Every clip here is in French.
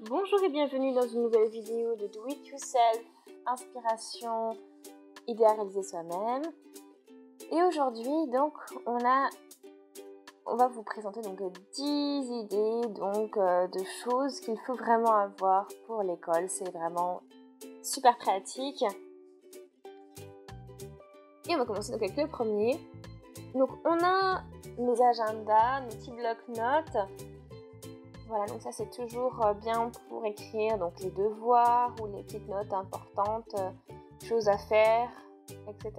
Bonjour et bienvenue dans une nouvelle vidéo de Do It Yourself, inspiration, idée à réaliser soi-même. Et aujourd'hui, donc, on va vous présenter donc 10 idées donc euh, de choses qu'il faut vraiment avoir pour l'école. C'est vraiment super pratique. Et on va commencer donc avec le premier. Donc, on a nos agendas, nos petits blocs-notes voilà, donc ça c'est toujours euh, bien pour écrire donc les devoirs ou les petites notes importantes, euh, choses à faire, etc.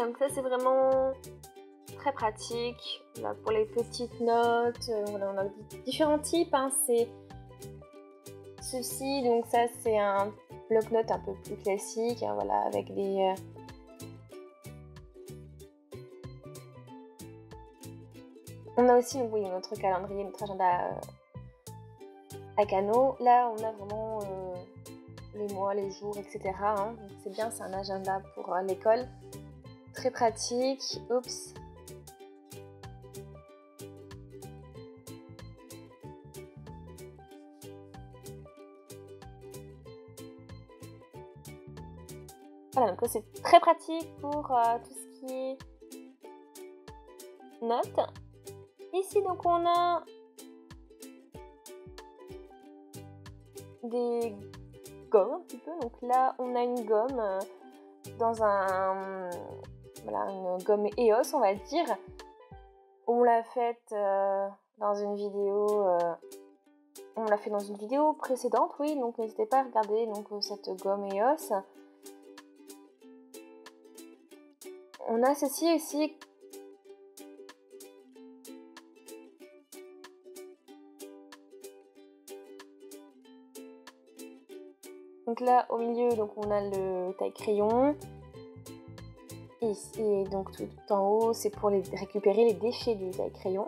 Donc ça c'est vraiment très pratique pour les petites notes. Euh, on a différents types. Hein. C'est ceci, donc ça c'est un bloc-notes un peu plus classique, hein, voilà, avec des euh, On a aussi notre calendrier, notre agenda euh, à canaux. Là, on a vraiment les mois, les jours, etc. Hein. C'est bien, c'est un agenda pour l'école. Très pratique. Oups. Voilà, donc c'est très pratique pour euh, tout ce qui est notes. Ici, donc, on a des gommes un petit peu. Donc là, on a une gomme euh, dans un voilà, une gomme EOS, on va dire. On l'a faite euh, dans une vidéo. Euh, on l'a fait dans une vidéo précédente, oui, donc n'hésitez pas à regarder donc, euh, cette gomme EOS. On a ceci aussi Donc là, au milieu, donc on a le taille crayon. Et, donc tout en haut, c'est pour récupérer les déchets du crayon.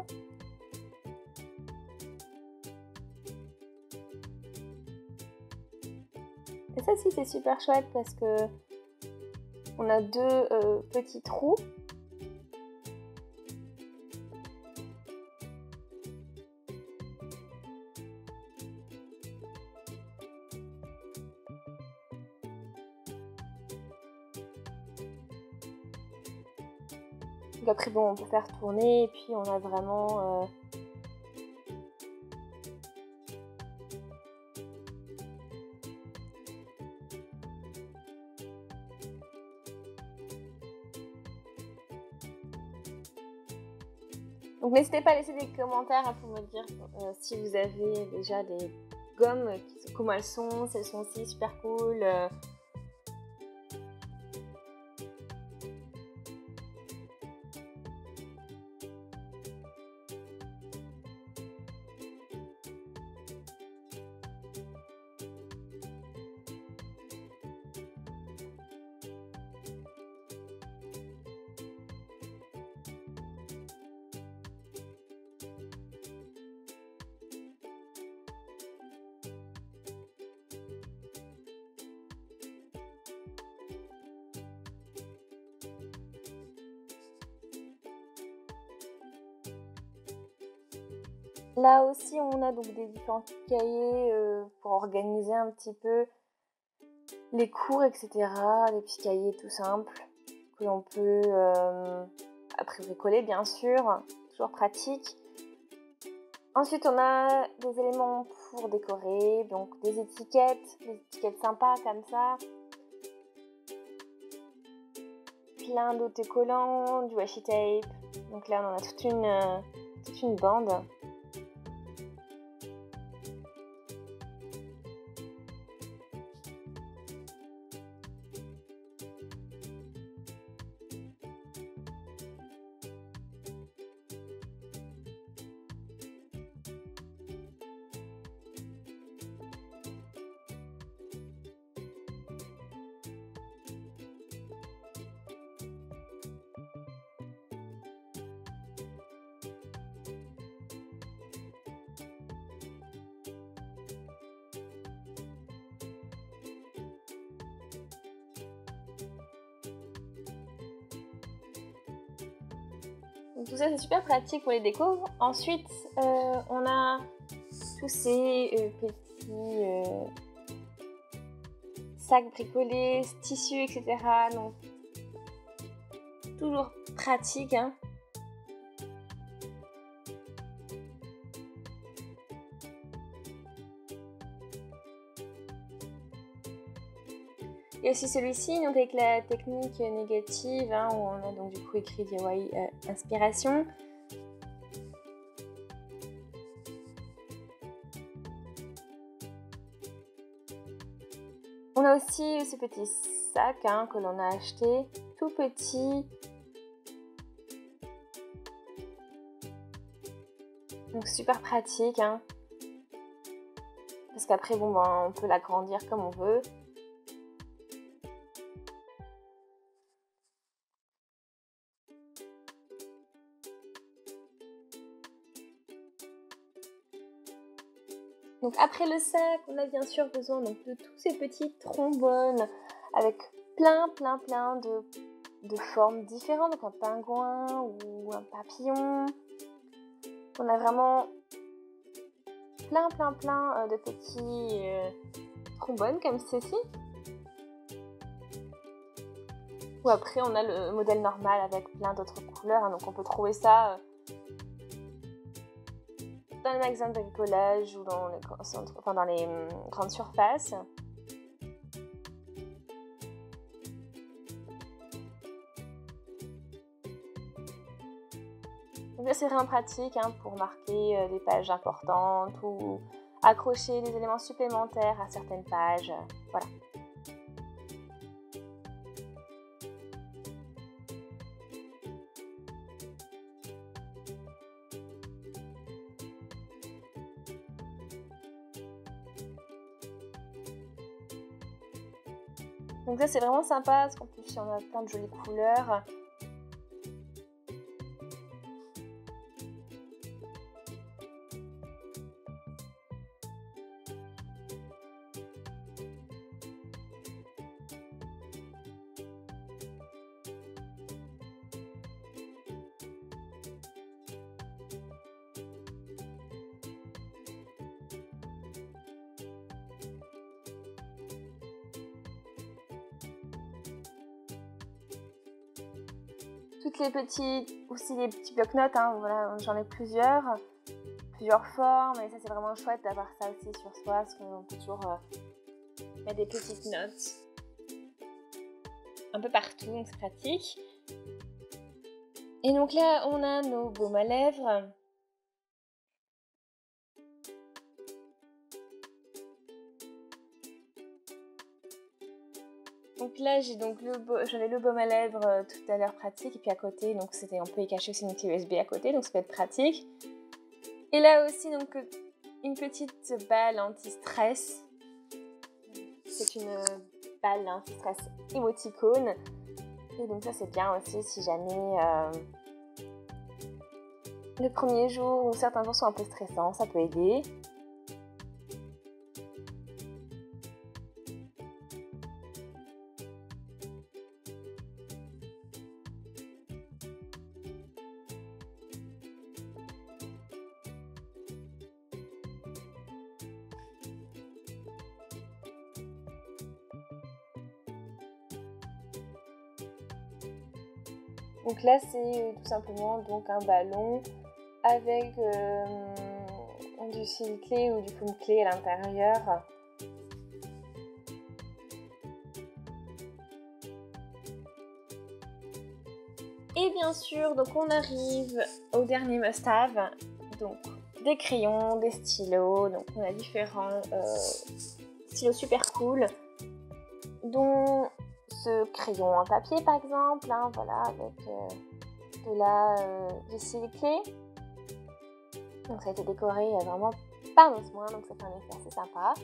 Et ça aussi c'est super chouette parce que on a deux euh, petits trous bon, on peut faire tourner et puis on a vraiment. Euh, Donc n'hésitez pas à laisser des commentaires hein, pour me dire euh, si vous avez déjà des gommes, comment elles sont, si elles sont aussi super cool. Euh, Là aussi, on a donc des différents cahiers euh, pour organiser un petit peu les cours, etc. Des petits cahiers tout simples que l'on peut euh, après bricoler, bien sûr, toujours pratique. Ensuite, on a des éléments pour décorer, donc des étiquettes, des étiquettes sympas comme ça. Plein d'autocollants, du washi tape. Donc là, on en a toute une, euh, toute une bande. Tout ça c'est super pratique pour les décos. Ensuite, euh, on a tous ces euh, petits euh, sacs bricolés, tissus, etc. Donc toujours pratique. Hein. Et aussi celui-ci, donc avec la technique négative, hein, où on a donc du coup écrit DIY euh, inspiration. On a aussi ce petit sac hein, que l'on a acheté, tout petit. Donc super pratique. Hein. Parce qu'après, bon, ben, on peut l'agrandir comme on veut. Donc après le sac, on a bien sûr besoin donc, de tous ces petits trombones avec plein, plein, plein de, formes différentes. Donc un pingouin ou un papillon. On a vraiment plein, plein, plein euh, de petits euh, trombones comme ceci. Ou après, on a le modèle normal avec plein d'autres couleurs. Hein. donc on peut trouver ça euh, dans les magasins de bricolage ou dans les, hum, grandes surfaces. C'est vraiment pratique hein, pour marquer euh, des pages importantes ou accrocher des éléments supplémentaires à certaines pages. Voilà. Donc ça c'est vraiment sympa parce qu'en plus on a plein de jolies couleurs. Toutes les petites, aussi les petits blocs-notes, hein, voilà, j'en ai plusieurs, plusieurs formes, et ça c'est vraiment chouette d'avoir ça aussi sur soi, parce qu'on peut toujours euh, mettre des petites notes un peu partout, donc c'est pratique. Et donc là, on a nos baumes à lèvres. Donc là, j'ai donc le j'avais le baume à lèvres euh, tout à l'heure pratique et puis à côté, donc c'était on peut y cacher aussi une clé USB à côté, donc ça peut être pratique. Et là aussi donc euh, une petite balle anti-stress. C'est une balle anti-stress émoticône. Et donc ça c'est bien aussi si jamais euh, le premier jour ou certains jours sont un peu stressants, ça peut aider. Donc là, c'est euh, tout simplement donc un ballon avec euh, du clé ou du plume clé à l'intérieur. Et bien sûr, donc on arrive au dernier must-have. Donc des crayons, des stylos. Donc on a différents euh, stylos super cool, dont crayon en papier par exemple, hein, voilà, avec euh, de la euh. Donc ça a été décoré euh, vraiment par nos soins, donc ça fait un effet assez sympa.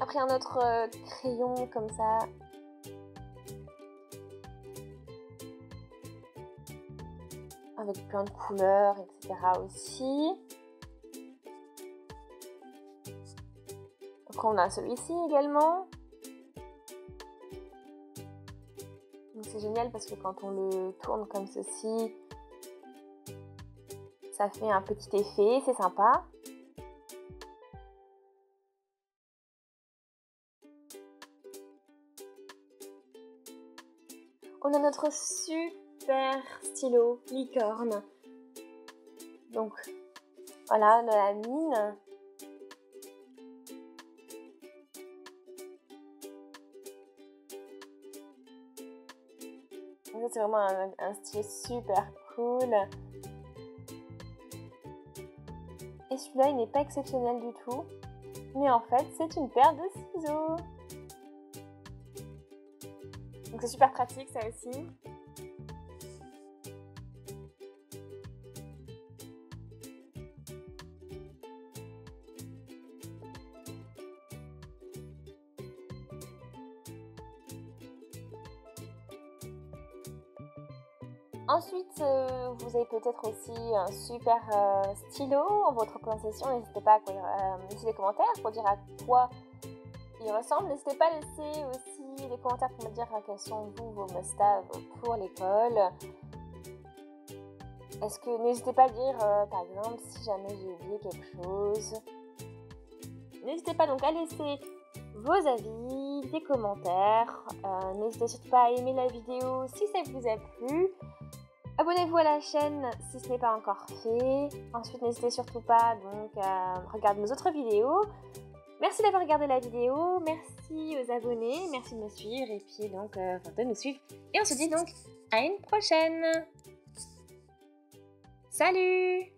Après un autre euh, crayon comme ça. Avec plein de couleurs, etc. aussi. Après on a celui-ci également. Génial parce que quand on le tourne comme ceci, ça fait un petit effet, c'est sympa. On a notre super stylo licorne. Donc voilà, la mine. C'est vraiment un, un style super cool. Et celui-là, il n'est pas exceptionnel du tout. Mais en fait, c'est une paire de ciseaux. Donc c'est super pratique ça aussi. Ensuite, euh, vous avez peut-être aussi un super euh, stylo en votre possession. N'hésitez pas à euh, laisser des commentaires pour dire à quoi il ressemble. N'hésitez pas à laisser aussi des commentaires pour me dire quels sont vous vos must pour l'école. Est-ce que n'hésitez pas à dire par exemple si jamais j'ai oublié quelque chose. N'hésitez pas donc à laisser vos avis, des commentaires. N'hésitez surtout pas à aimer la vidéo si ça vous a plu. Abonnez-vous à la chaîne si ce n'est pas encore fait. Ensuite, n'hésitez surtout pas donc à regarder nos autres vidéos. Merci d'avoir regardé la vidéo, merci aux abonnés, merci de me suivre et puis donc euh, de nous suivre. Et on se dit donc à une prochaine. Salut